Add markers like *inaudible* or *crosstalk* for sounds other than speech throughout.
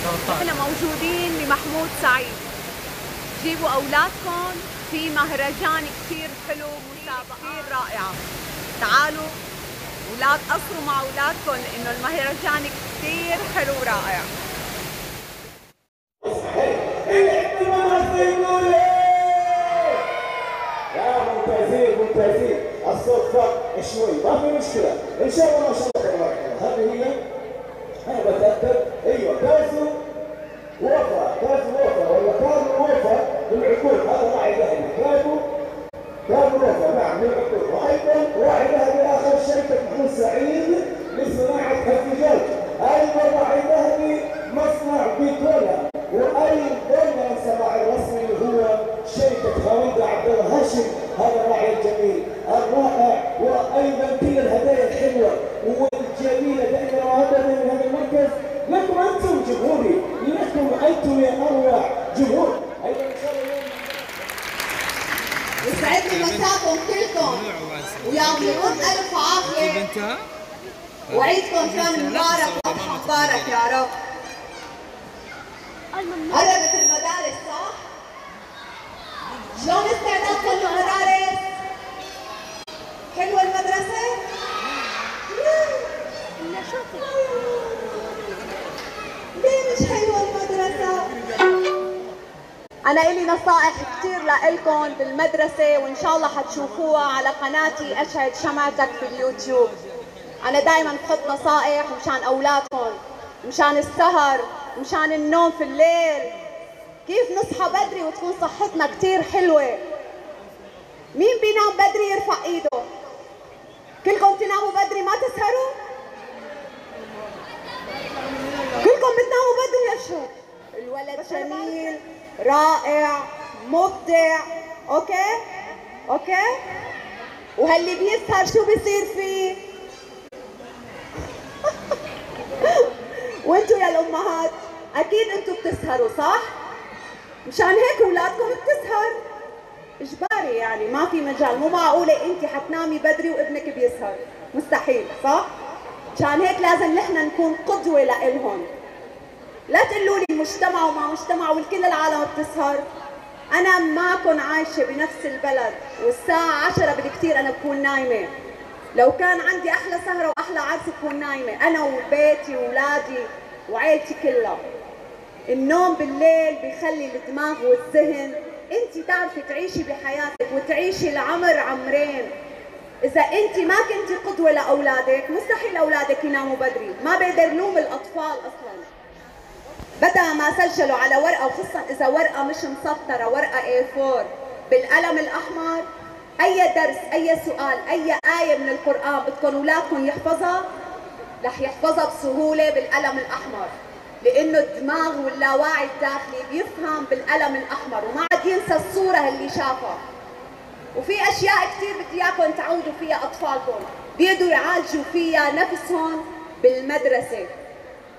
إحنا موجودين بمحمود سعيد. جيبوا أولادكم في مهرجان كثير حلو مسابقة كثير رائعة. تعالوا ولا تقصروا مع أولادكم لأنه المهرجان كثير حلو ورائع. ممتازين ممتازين. الصوت شوي ما في مشكلة. إن شاء الله ما شاء الله. هذه هي أيضا راعي ذهبي مصنع بيكولا وأيضا السماع الرسمي اللي هو شركة خالد عبد الله هاشم هذا الراعي الجميل. الرائع وأيضا كل الهدايا الحلوة والجميلة دائما وابدا من هذا المركز. لكم أنتم جمهوري. لكم أنتم يا أروع جمهور. أيضا إن شاء الله. يسعدني مساكم كلكم. ويعطيكم ألف عافية. وعيدكم كان مبارك مبارك يا رب قربت المدارس صح؟ شلون استعدادكم للمدارس؟ حلوة المدرسة؟ ليه مش حلوة المدرسة؟ أنا إلي نصائح كثير لإلكم بالمدرسة وإن شاء الله حتشوفوها على قناتي أشهد شمعتك في اليوتيوب أنا دائما بحط نصائح مشان أولادكم مشان السهر مشان النوم في الليل. كيف نصحى بدري وتكون صحتنا كثير حلوة؟ مين بينام بدري يرفع إيده؟ كلكم تناموا بدري ما تسهروا؟ كلكم بتناموا بدري اشهر الولد جميل رائع مبدع. okay؟ okay؟ وهاللي بيسهر شو بيصير فيه؟ وانتوا يا الأمهات أكيد أنتوا بتسهروا صح؟ مشان هيك أولادكم بتسهر. إجباري يعني ما في مجال مو معقولة انت حتنامي بدري وابنك بيسهر. مستحيل صح؟ مشان هيك لازم نحن نكون قدوة لإلهم. لا تقولوا لي مجتمع وما مجتمع والكل العالم بتسهر. أنا معكم عايشة بنفس البلد والساعة 10 بالكثير أنا بكون نايمة. لو كان عندي أحلى سهرة وأحلى عرس بكون نايمة أنا وبيتي واولادي وعيلتي كلها. النوم بالليل بيخلي الدماغ والذهن أنت تعرفي تعيشي بحياتك وتعيشي العمر عمرين. إذا أنت ما كنتي قدوة لأولادك مستحيل أولادك يناموا بدري. ما بقدر لوم الأطفال أصلا. بدأ ما سجلوا على ورقة وخصوصا إذا ورقة مش مسطره ورقة A4 بالقلم الأحمر أي درس أي سؤال أي آية من القرآن بدكم اولادكم يحفظها رح يحفظها بسهولة بالقلم الأحمر. لأنه الدماغ واللاواعي الداخلي بيفهم بالقلم الأحمر وما عاد ينسى الصورة اللي شافها. وفي أشياء كثير بدي إياكم تعودوا فيها أطفالكم. بيقدروا يعالجوا فيها نفسهم بالمدرسة.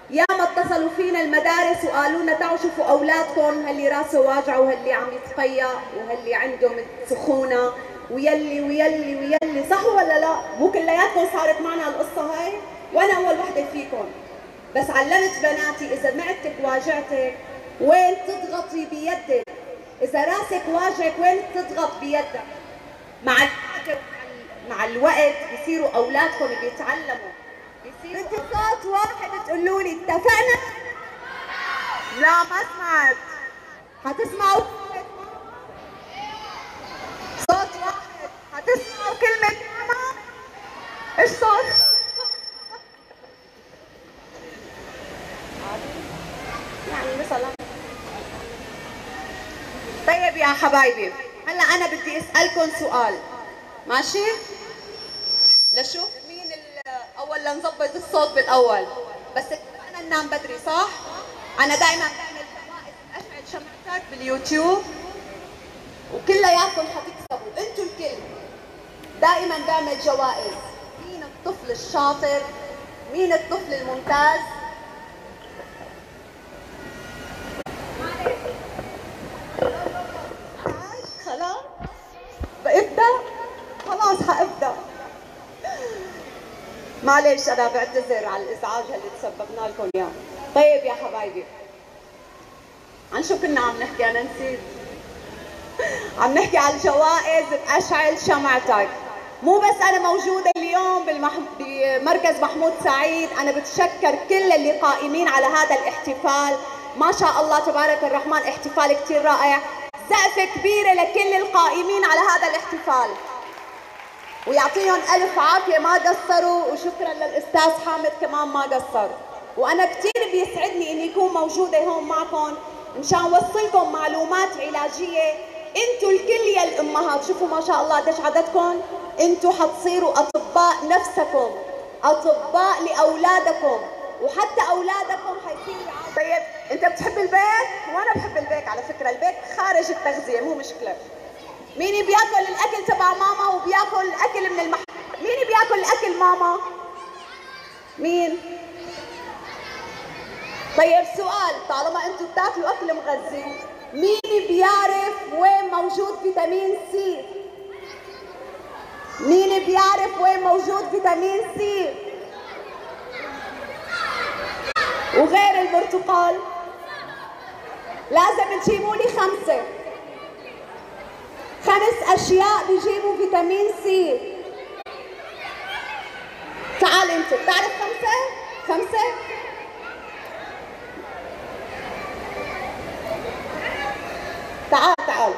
يا ما اتصلوا فينا المدارس وقالوا لنا تعالوا شوفوا أولادكم هاللي راسه واجعه وهاللي عم يتقيأ وهاللي عندهم سخونة. ويلي ويلي ويلي. صح ولا لا؟ مو كلياتكم صارت معنا القصة هاي؟ وأنا أول وحدة فيكم. بس علمت بناتي إذا معدتك واجعتك وين تضغطي بيدك؟ إذا راسك واجعك وين تضغط بيدك؟ مع مع الوقت بصيروا أولادكم بيتعلموا. بصيروا صوت واحد تقولوا لي اتفقنا؟ لا ما سمعت. هتسمعوا واحد هتسمعوا كلمة ماما إيش صوت؟ يعني مثلا. طيب يا حبايبي هلا أنا بدي أسألكم سؤال. ماشي؟ لشوف مين أول لنظبط الصوت بالأول. بس اتفقنا ننام بدري صح؟ أنا دائما بعمل اشعل شمعتك باليوتيوب. وكلياتكم حتكسبوا أنتوا الكل. دائما بعمل جوائز. مين الطفل الشاطر؟ مين الطفل الممتاز؟ خلاص؟ بإبدأ؟ خلاص حإبدأ. معلش أنا بعتذر على الإزعاج اللي تسببنا لكم اياه طيب يا حبايبي عن شو كنا عم نحكي أنا نسيت عم نحكي على الجوائز بأشعل شمعتك. مو بس أنا موجودة اليوم. بمركز محمود سعيد. أنا بتشكر كل اللي قائمين على هذا الاحتفال. ما شاء الله تبارك الرحمن احتفال كثير رائع. سقفة كبيرة لكل القائمين على هذا الاحتفال. ويعطيهم ألف عافية ما قصروا. وشكرا للأستاذ حامد كمان ما قصر. وأنا كثير بيسعدني إني أكون موجودة هون معكم. مشان وصلكم معلومات علاجية أنتوا الكل يا الامهات شوفوا ما شاء الله قديش عددكم. أنتوا حتصيروا أطباء نفسكم أطباء لأولادكم وحتى أولادكم حيصيروا طيب انت بتحب البيت؟ وأنا بحب البيت على فكرة البيت خارج التغذية مو مشكلة. مين بياكل الأكل تبع ماما وبياكل الأكل من المحل؟ مين بياكل الأكل ماما؟ مين؟ طيب سؤال طالما أنتم بتاكلوا أكل مغذي مين بيعرف وين موجود فيتامين سي؟ مين بيعرف وين موجود فيتامين سي؟ وغير البرتقال لازم تجيبوا لي خمسة. خمس أشياء بيجيبوا فيتامين سي. تعال أنت بتعرف خمسة؟ خمسة؟ تعال تعال.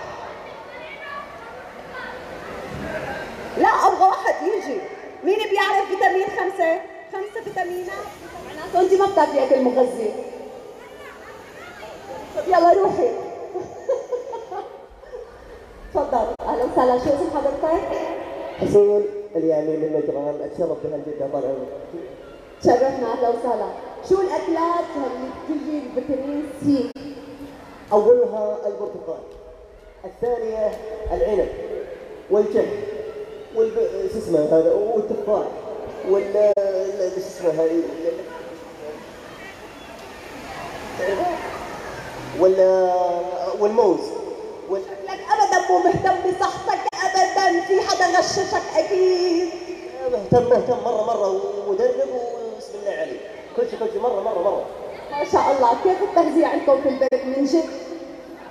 لا أبغى واحد يجي. مين بيعرف فيتامين خمسة؟ خمسة فيتامينات. معناته انت ما بتاكلي أكل مغذي. طب يلا روحي. *laughs* تفضل. أهلا وسهلا. شو اسم حضرتك؟ حسين اليامي من نجران اتشرف بهالجده طال تشرفنا. أهلا وسهلا. شو الأكلات اللي بتجي فيتامين سي؟ أولها البرتقال الثانية العنب والب... شو اسمه هذا؟ والتفاح وال ال- شو اسمه هذه وال والموز. وال... لك ابدا مو مهتم بصحتك ابدا في حدا غششك أكيد. مهتم مهتم مرة مرة ومدرب وبسم الله عليك. كل شيء كل شيء مرة مرة مرة. ما شاء الله. كيف التغذية عندكم في البيت من جد؟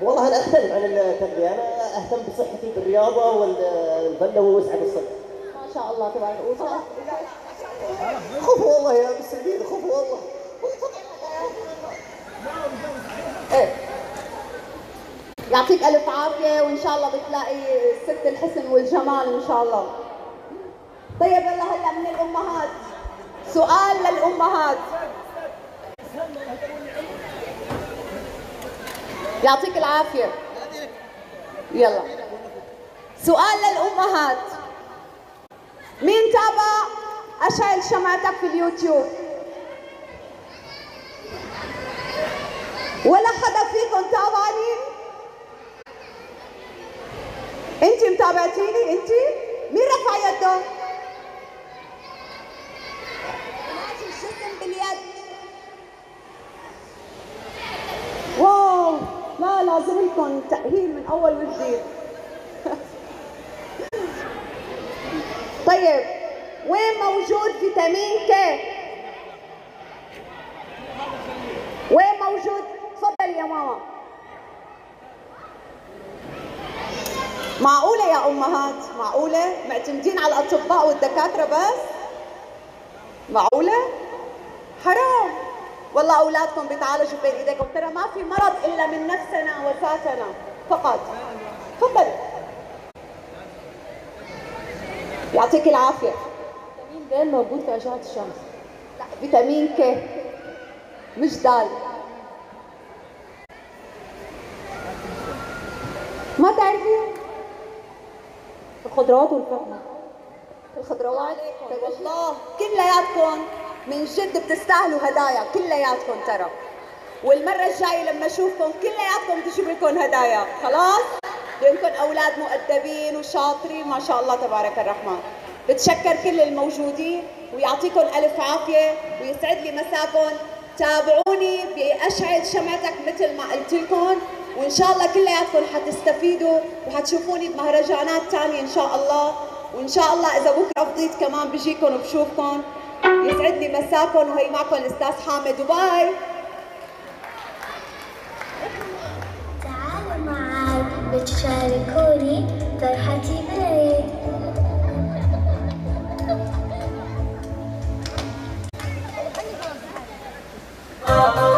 والله أنا اختلف عن التغذية. أنا أهتم بصحتي بالرياضة والفله ووسعه الصدر ما شاء الله تبارك الله. خوف والله يا أبو السعيد خوف والله. إيه. يعطيك ألف عافية وإن شاء الله بتلاقي ست الحسن والجمال إن شاء الله. طيب يلا هلا من الأمهات. سؤال للأمهات. يعطيك العافية. يلا. سؤال للأمهات. مين تابع اشعل شمعتك في اليوتيوب؟ ولا حدا فيكم تابعني انت متابعتيني انت مين رفع يده ماشي الجسم باليد واو لا لازم لكم تأهيل من أول وجديد. طيب وين موجود فيتامين كي وين موجود؟ تفضل يا ماما. معقولة يا أمهات؟ معقولة؟ معتمدين على الأطباء والدكاترة بس؟ معقولة؟ حرام. والله أولادكم بيتعالجوا بين إيديكم. ترى ما في مرض إلا من نفسنا وفاتنا فقط. تفضل يعطيك العافية. فيتامين د موجود في أشعة الشمس. لا فيتامين كي مش دال. ما تعرفي؟ الخضروات والفاكهة الخضروات؟ والله. كلياتكم. من جد بتستاهلوا هدايا كلياتكم ترى. والمرة الجاية لما أشوفكم كلياتكم تجيب لكم هدايا. خلاص؟ لانكم أولاد مؤدبين وشاطرين ما شاء الله تبارك الرحمن. بتشكر كل الموجودين ويعطيكم ألف عافية ويسعد لي مساكم تابعوني بأشعل شمعتك مثل ما قلت لكم. وإن شاء الله كلياتكم حتستفيدوا وحتشوفوني بمهرجانات ثانية إن شاء الله. وإن شاء الله إذا بكرة فضيت كمان بجيكم وبشوفكم. يسعدني مساكم وهي معكم الأستاذ حامد وباي تعالوا معي بتشاركوني فرحتي بالعيد آه، Oh, آه.